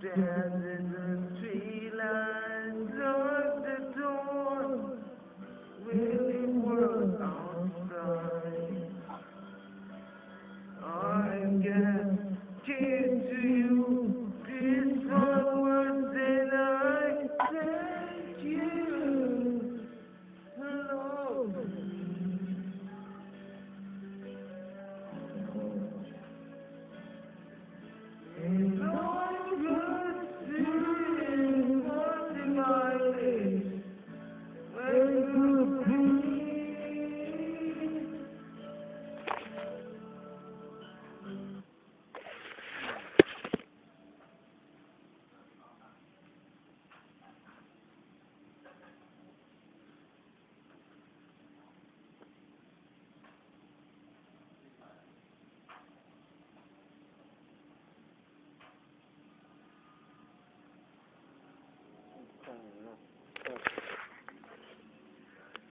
standing